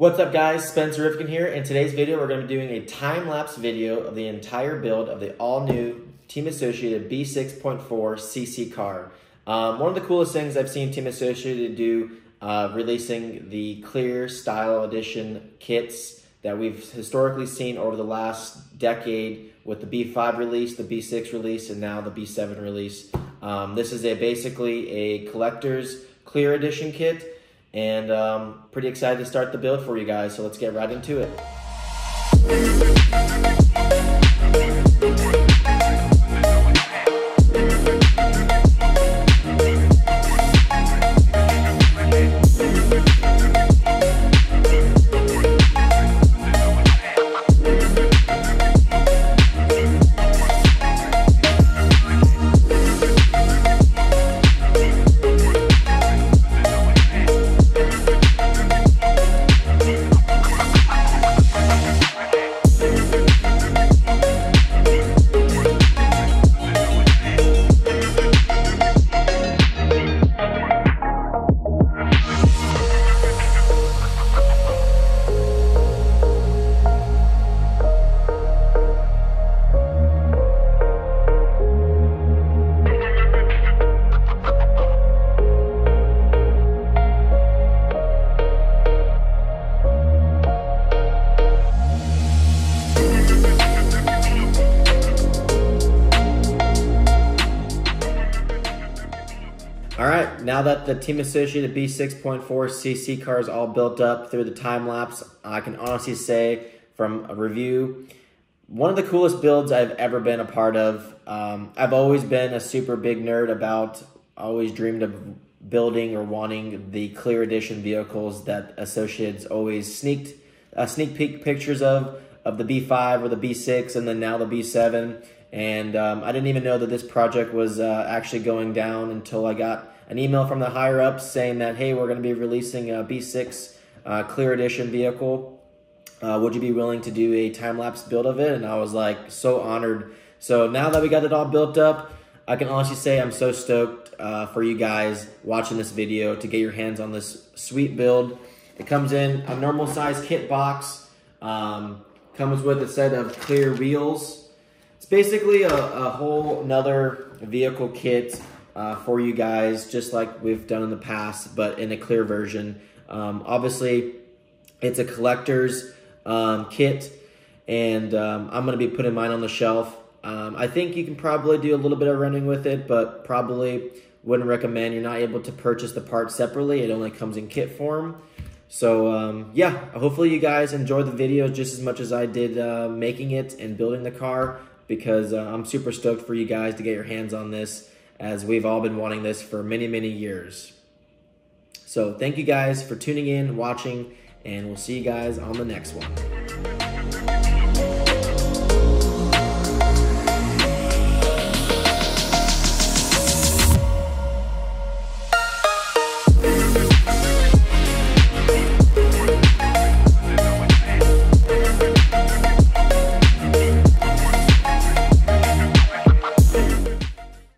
What's up guys, Spencer Rivkin here. In today's video, we're gonna be doing a time-lapse video of the entire build of the all-new Team Associated B6.4 CC car. Um, one of the coolest things I've seen Team Associated do, uh, releasing the clear style edition kits that we've historically seen over the last decade with the B5 release, the B6 release, and now the B7 release. Um, this is a basically a collector's clear edition kit and um, pretty excited to start the build for you guys. So let's get right into it. All right, now that the Team Associated B6.4 CC car is all built up through the time lapse, I can honestly say from a review, one of the coolest builds I've ever been a part of. Um, I've always been a super big nerd about, always dreamed of building or wanting the clear edition vehicles that Associated's always sneaked uh, sneak peek pictures of, of the B5 or the B6 and then now the B7. And um, I didn't even know that this project was uh, actually going down until I got an email from the higher ups saying that, hey, we're going to be releasing a B6 uh, Clear Edition vehicle. Uh, would you be willing to do a time lapse build of it? And I was like, so honored. So now that we got it all built up, I can honestly say I'm so stoked uh, for you guys watching this video to get your hands on this sweet build. It comes in a normal size kit box. Um, comes with a set of clear wheels. It's basically a, a whole another vehicle kit uh, for you guys, just like we've done in the past, but in a clear version. Um, obviously, it's a collector's um, kit, and um, I'm going to be putting mine on the shelf. Um, I think you can probably do a little bit of running with it, but probably wouldn't recommend. You're not able to purchase the parts separately. It only comes in kit form. So um, yeah, hopefully you guys enjoy the video just as much as I did uh, making it and building the car because uh, I'm super stoked for you guys to get your hands on this as we've all been wanting this for many, many years. So thank you guys for tuning in, watching, and we'll see you guys on the next one.